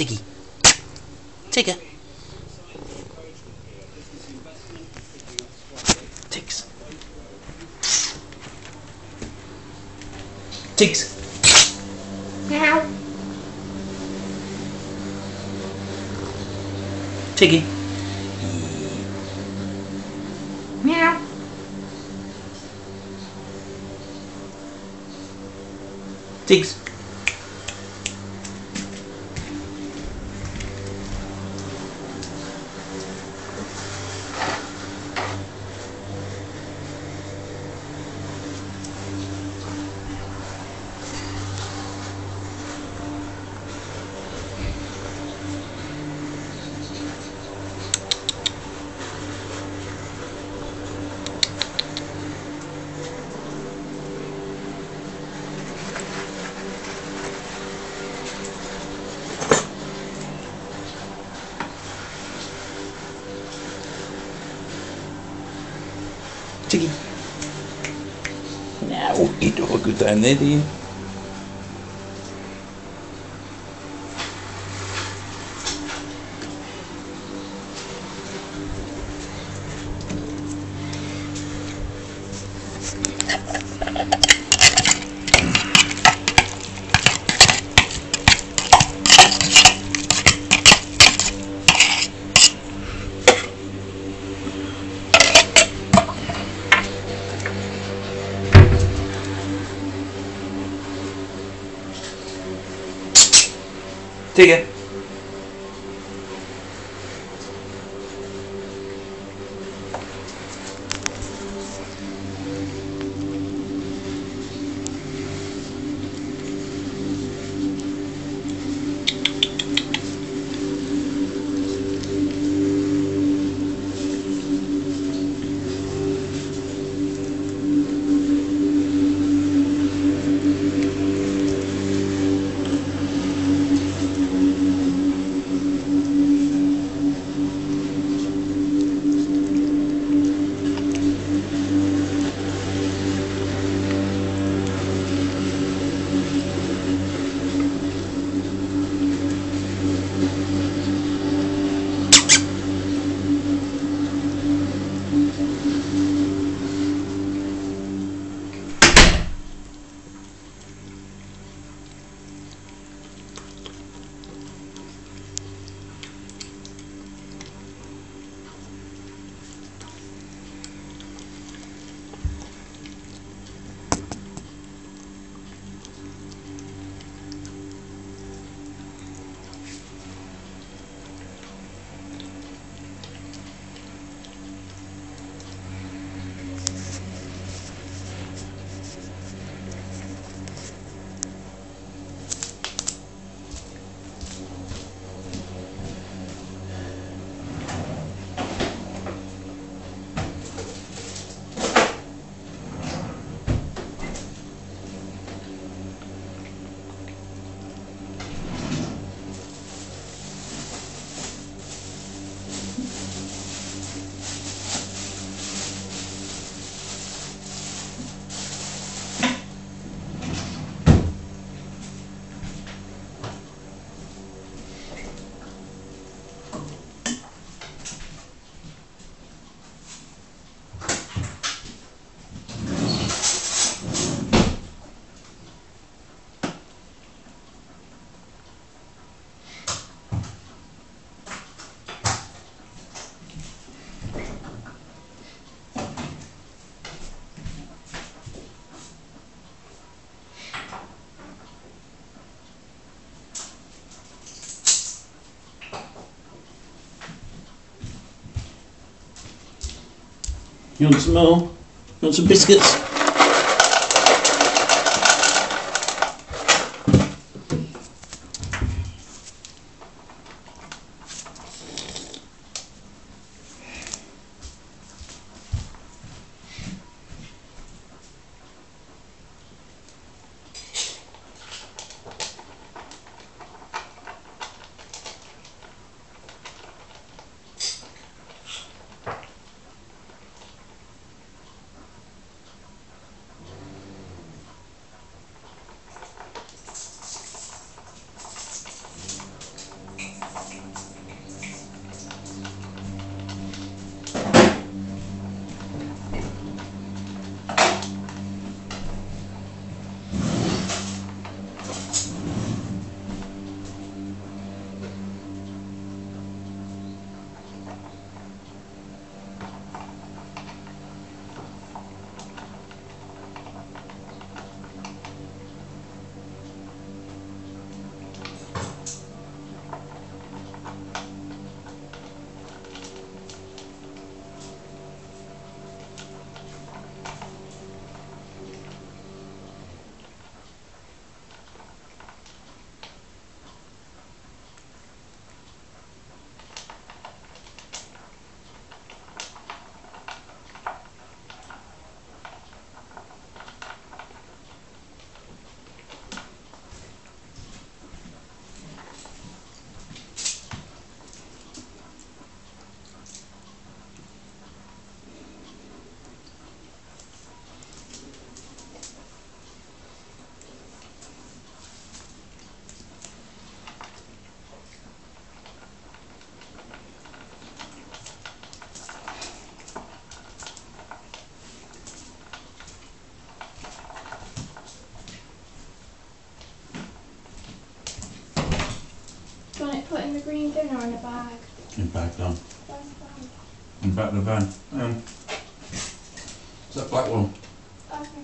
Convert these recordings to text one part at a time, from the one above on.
Tiggy. Tigger. Tiggs. Tiggs. Meow. Tiggy. Meow. Tiggs. Itu aku tanya dia. You want some more? You want some biscuits? Green dinner in a bag. In back down. Where's the bag? In back of the van. Um, is that black one? Okay.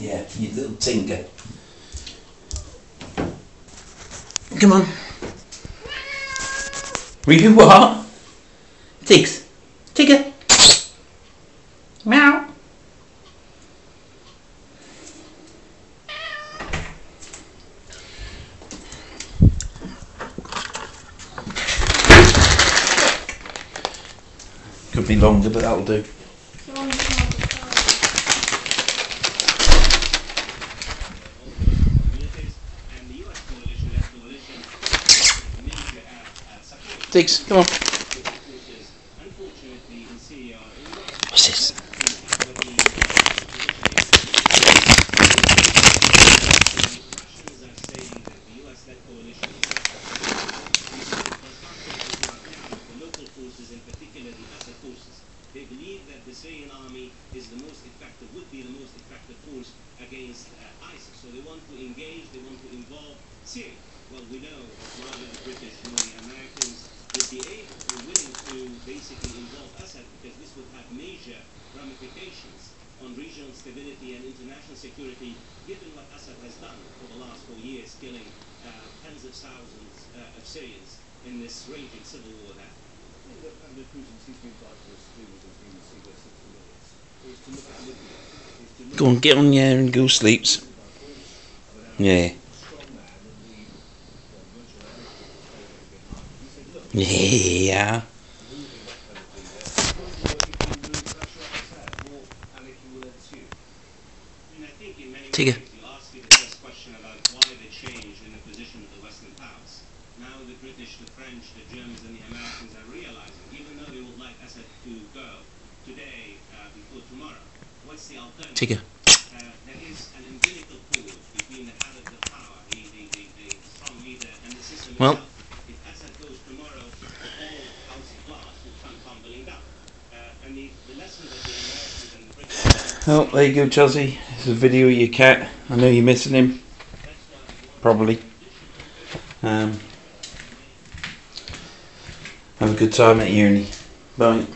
Yeah, you little tinker. Come on. We You what? Tiggs. Tigger. Meow. Could be longer, but that'll do. So I'm just gonna have to try. and the US coalition, that coalition, major uh, Tiggs, come on. forces. Unfortunately, in Syria, in Iraq, What's this? but the Russians are saying that the US-led coalition is the local forces, in particular the Assad forces. They believe that the Syrian army is the most effective, would be the most effective force against uh, ISIS. So they want to engage, they want to involve Syria. Well, we know that neither the British nor the Americans would be able willing to basically involve Assad because this would have major ramifications on regional stability and international security, given what Assad has done for the last four years, killing uh, tens of thousands uh, of Syrians in this raging civil war there. thing that Vladimir Putin seems to be inviting us to do with his BBC Go 60 Minutes is to look at Libya, is to look Go on, get on there and go sleeps. Yeah. Yeah. moving that kind of thing there, what's working to remove pressure on Assad? More anarchy will ensue. And I think in many Tigger. you asked me the first question about why the change in the position of the Western powers. Now the British, the French, the Germans and the Americans are realizing, even though they would like Assad to go today before tomorrow, what's the alternative? Tigger. There is an umbilical cord between the head of the power, the, the, the, the strong leader, and the system Well- itself. If Assad goes tomorrow, the whole house of glass will come tumbling down. Uh, and the, the lesson that the Americans and the Oh, there you go, Chelsea. It's a video of your cat. I know you're missing him. Probably. Um, have a good time at uni. Bye.